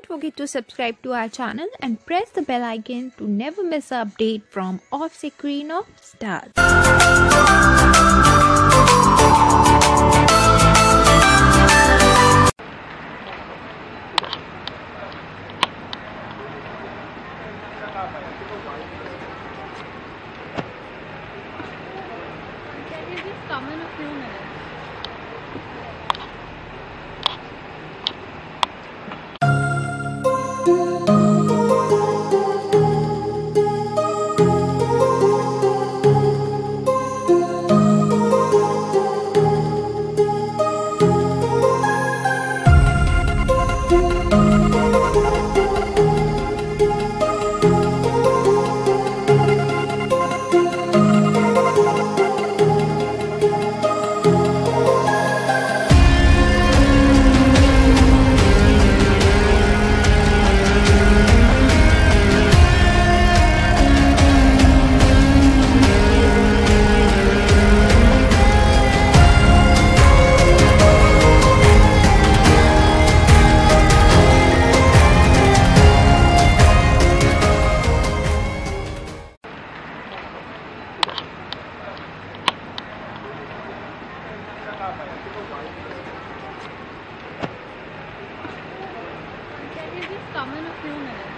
Don't forget to subscribe to our channel and press the bell icon to never miss an update from Off Screen of Stars. Come in a few minutes? Can you just come in a few minutes?